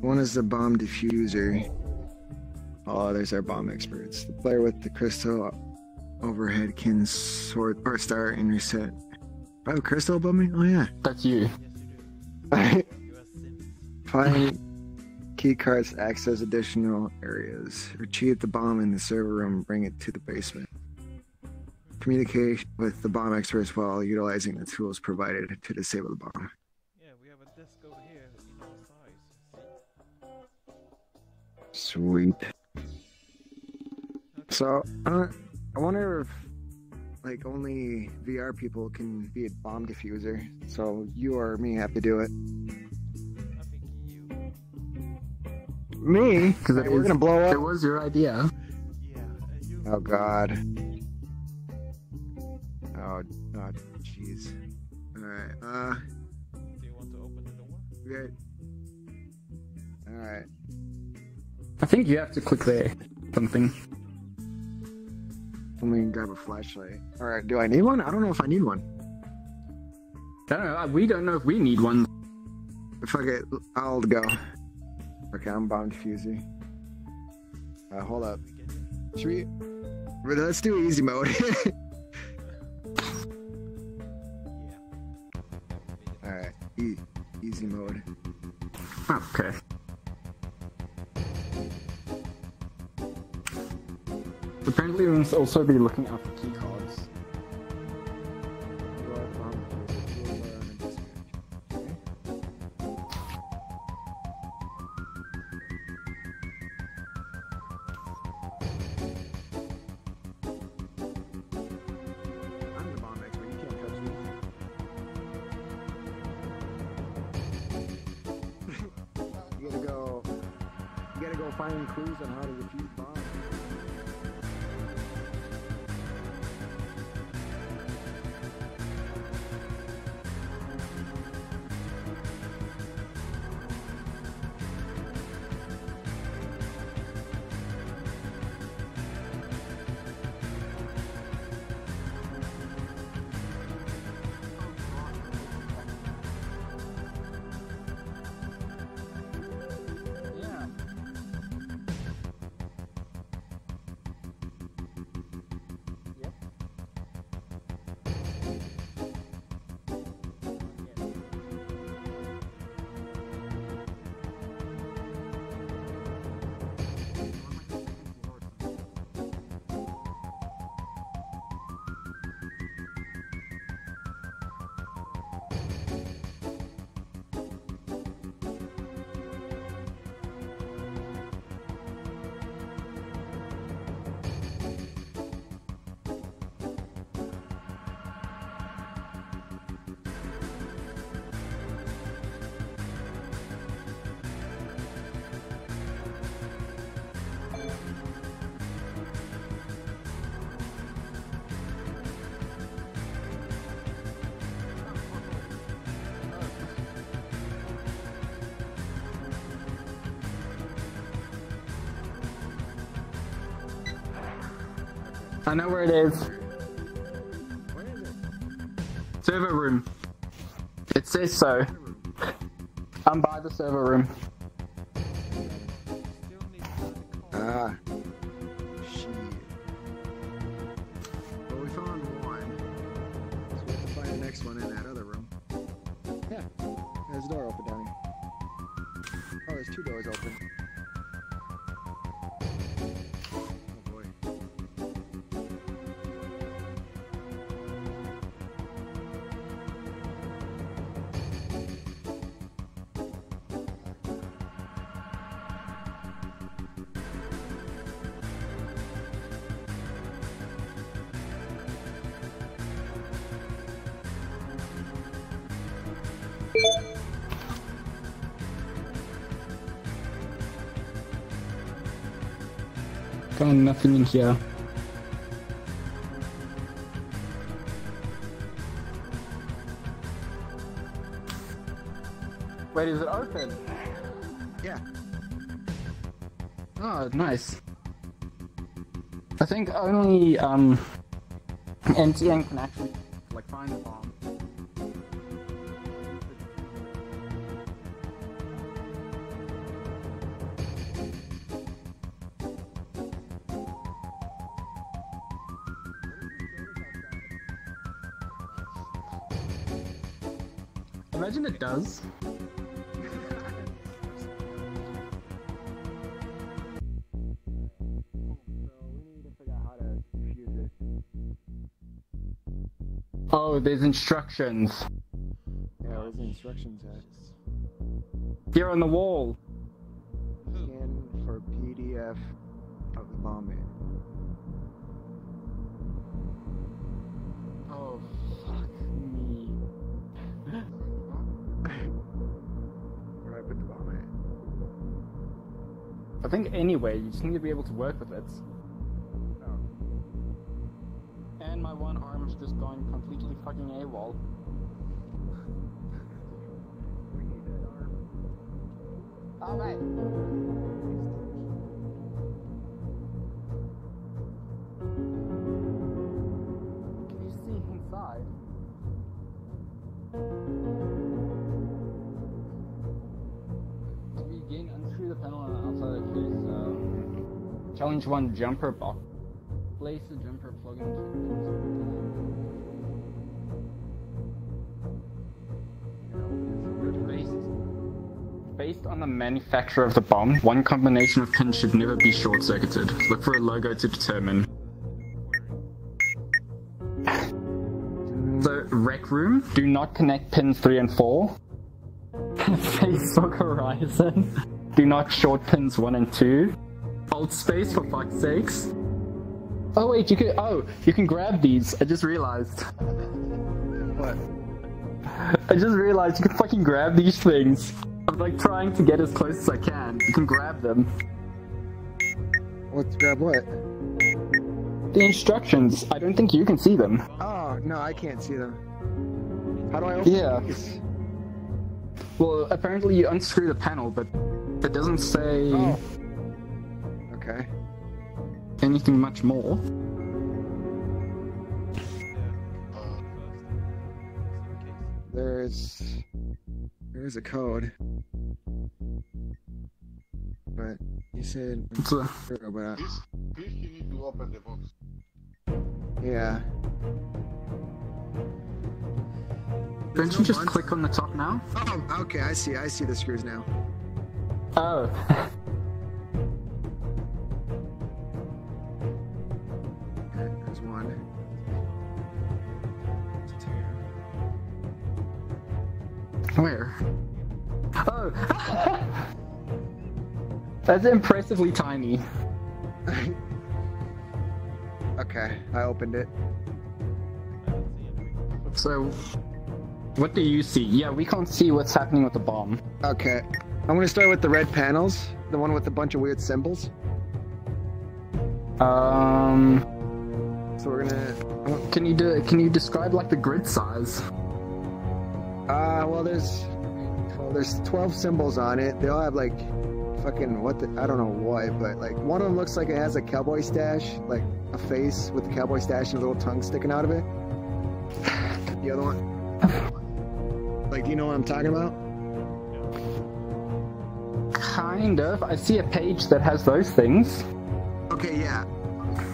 One is the bomb diffuser. Oh, there's our bomb experts. The player with the crystal overhead can sort or start and reset. I have a crystal above me? Oh yeah. That's you. Find key cards to access additional areas. Retrieve the bomb in the server room. Bring it to the basement. Communicate with the bomb experts while utilizing the tools provided to disable the bomb. Sweet. So, uh, I wonder if like only VR people can be a bomb diffuser. So you or me have to do it. I think you. Me? Because we're is- gonna blow up. It was your idea. Yeah, you. Oh God. Oh, oh, jeez. All right. Uh, Do you want to open the door? we got. All right. I think you have to click there. Something. Let me grab a flashlight. All right. Do I need one? I don't know if I need one. I don't know. We don't know if we need one. Fuck it. I'll go. Okay, I'm diffusing. Uh, hold up. Should we? Let's do easy mode. also be looking out for key cards. You gotta go. Find clues on how to I know where it is. Where is it? Server room. It says so. I'm by the server room. Still need to call. Ah. Shit. Well, we found one. So we have to find the next one in that other room. Yeah. There's a door open down here. Oh, there's two doors open. Got nothing in here. Wait, is it open? Yeah. Oh, nice. I think only um Mtn can actually like find the bomb. Imagine it does. Oh, there's instructions. Yeah, there's instructions at? Here on the wall. Scan for PDF of the bomb I think anyway, you just need to be able to work with it. Oh. And my one arm is just going completely fucking AWOL. We need that arm. Alright. Challenge one jumper box. Place the jumper plug into Based, based on the manufacturer of the bomb, one combination of pins should never be short circuited. Look for a logo to determine. So, rec room, do not connect pins 3 and 4. Facebook Horizon, do not short pins 1 and 2. Alt space for fuck's sakes. Oh wait, you can, oh, you can grab these. I just realized. What? I just realized you can fucking grab these things. I'm like trying to get as close as I can. You can grab them. Let's grab what? The instructions, I don't think you can see them. Oh, no, I can't see them. How do I open Yeah. these? Well, apparently you unscrew the panel, but it doesn't say Oh. Okay. anything much more. There's there's a code. But you said It's a- but This, this you need to open the box. yeah. don't you just click on the top now? Oh, okay, I see. I see the screws now. Oh. Where? Oh! That's impressively tiny. okay, I opened it. So, what do you see? Yeah, we can't see what's happening with the bomb. Okay, I'm gonna start with the red panels, the one with a bunch of weird symbols. Um, So we're gonna. can you do? Can you describe like the grid size? Uh, well, there's well, there's 12 symbols on it. They all have like fucking what the I don't know what, but like one of them looks like it has a cowboy stash, like a face with a cowboy stash and a little tongue sticking out of it. The other one, like, do you know what I'm talking about? Kind of. I see a page that has those things. Okay, yeah.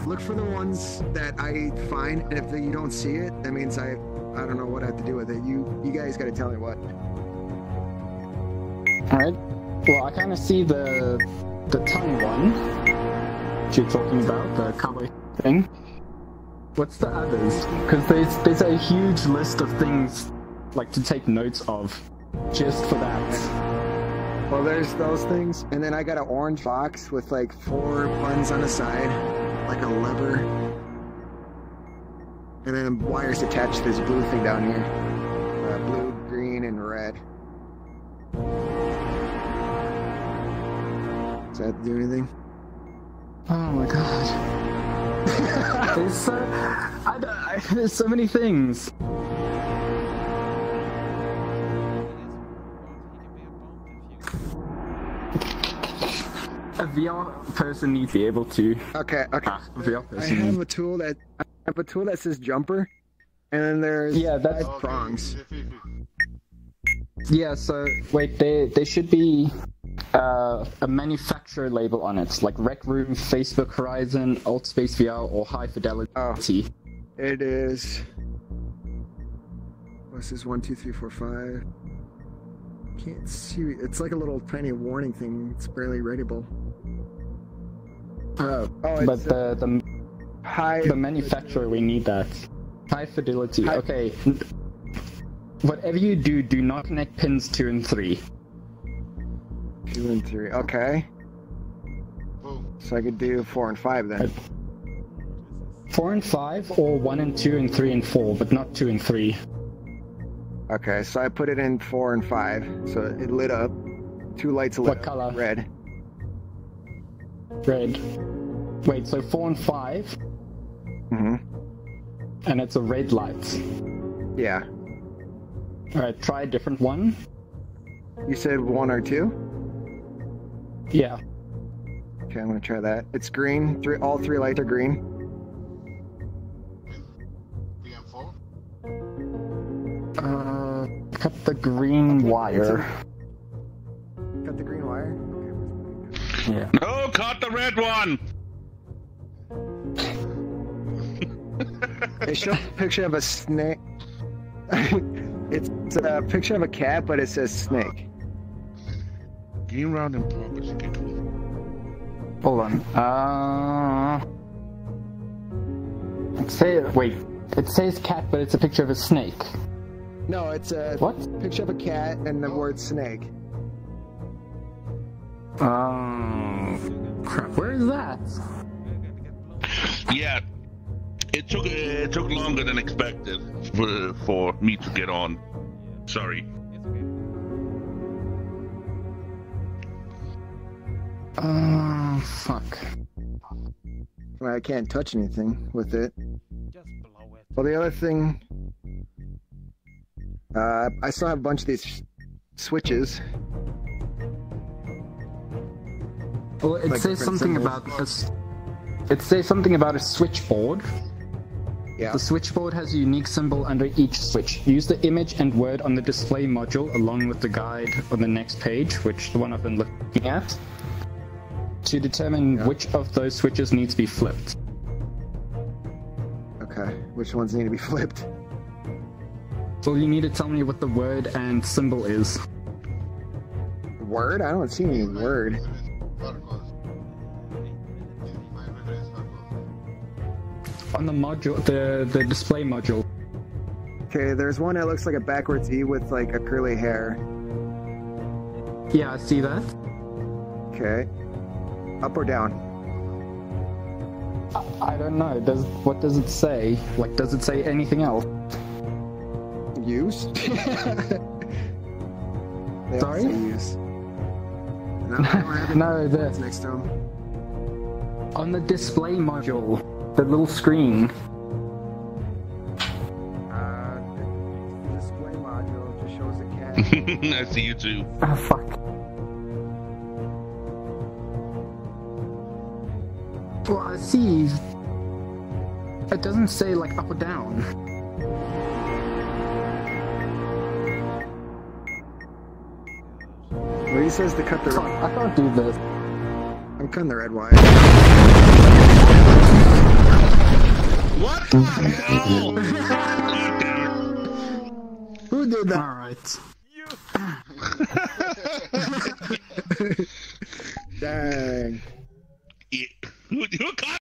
Look for the ones that I find, and if you don't see it, that means I I don't know what I have to do with it. You you guys got to tell me what. All right. Well, I kind of see the the tongue one. You're talking about the cowboy thing. What's the others? Because there's there's a huge list of things like to take notes of, just for that. Well, there's those things, and then I got an orange box with like four buttons on the side, like a lever, and then wires attached to this blue thing down here. Uh, blue, green, and red. Does that do anything? Oh my god. there's so I I, there's so many things. A VR person needs to be able to. Okay, okay. Ah, VR I person. have a tool that I have a tool that says jumper, and then there's Yeah, that's- five prongs. this is it. Yeah, so wait, there there should be uh, a manufacturer label on it, like Rec Room, Facebook Horizon, Alt Space VR, or High Fidelity. Oh. It is. What's this? One, two, three, four, five. Can't see. It's like a little tiny warning thing. It's barely readable. Oh, Oh, but it's, the the High. the manufacturer we need that high fidelity. High- Okay. Whatever you do, do not connect pins two and three. Two and three. Okay. Boom. So I could do four and five then. Four and five, or one and two and three and four, but not two and three. Okay, so I put it in four and five. So it lit up. Two lights lit What up. color? Red. Red. Wait, so four and five, hmm and it's a red light. Yeah. Alright, try a different one. You said one or two? Yeah. Okay, I'm gonna try that. It's green. Three. All three lights are green. PM4. Uh, cut the green wire. Cut the green wire. Okay. Yeah. No, caught the red one. It shows a picture of a snake. it's a picture of a cat, but it says snake. Game round in progress. Okay. Hold on. Uh. It say wait. It says cat, but it's a picture of a snake. No, it's a What? picture of a cat and the word snake. Oh. Crap. Where is that? Yeah, it took it took longer than expected for, for me to get on. Sorry. It's okay. Oh, fuck. I can't touch anything with it. Just blow it. Well, the other thing, uh, I still have a bunch of these switches. Well, it Like says something symbols. about a. s- It says something about a switchboard. Yeah. The switchboard has a unique symbol under each switch. Use the image and word on the display module along with the guide on the next page, which the one I've been looking at, to determine Yeah. which of those switches needs to be flipped. Okay. Which ones need to be flipped? Well, you need to tell me what the word and symbol is. Word? I don't see any word. On the module, the, the display module. Okay, there's one that looks like a backwards E with like a curly hair. Yeah, I see that. Okay. Up or down? I, I don't know. Does what does it say? Like, does it say anything else? Use? Sorry? use. No, I don't have any No, the next to on the display module, the little screen. Uh, display module just shows a cat. I see you too. Ah, fuck. Well, I see. It doesn't say like up or down. well, he says to cut the. Fuck, I can't do this. I'm cutting the red wire. What the hell? Who did that? Alright. You. Dang. it. Who, who caught